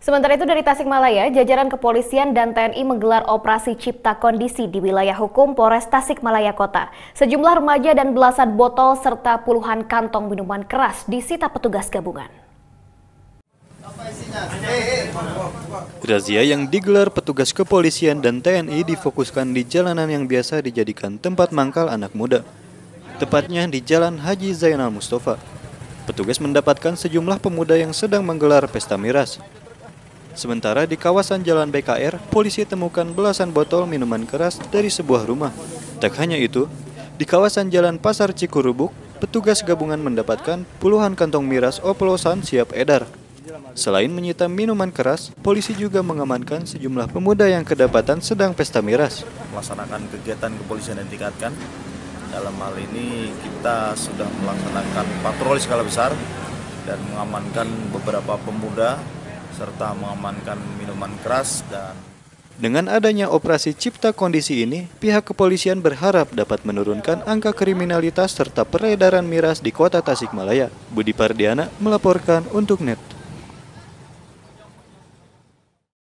Sementara itu dari Tasikmalaya, jajaran kepolisian dan TNI menggelar operasi cipta kondisi di wilayah hukum Polres Tasikmalaya Kota. Sejumlah remaja dan belasan botol serta puluhan kantong minuman keras disita petugas gabungan. Razia yang digelar petugas kepolisian dan TNI difokuskan di jalanan yang biasa dijadikan tempat mangkal anak muda. Tepatnya di Jalan Haji Zainal Mustafa. Petugas mendapatkan sejumlah pemuda yang sedang menggelar pesta miras. Sementara di kawasan Jalan BKR, polisi temukan belasan botol minuman keras dari sebuah rumah. Tak hanya itu, di kawasan Jalan Pasar Cikurubuk, petugas gabungan mendapatkan puluhan kantong miras oplosan siap edar. Selain menyita minuman keras, polisi juga mengamankan sejumlah pemuda yang kedapatan sedang pesta miras. Melaksanakan kegiatan kepolisian yang ditingkatkan. Dalam hal ini kita sudah melaksanakan patroli skala besar dan mengamankan beberapa pemuda serta mengamankan minuman keras dan dengan adanya operasi cipta kondisi ini, pihak kepolisian berharap dapat menurunkan angka kriminalitas serta peredaran miras di kota Tasikmalaya. Budi Pardiana melaporkan untuk NET.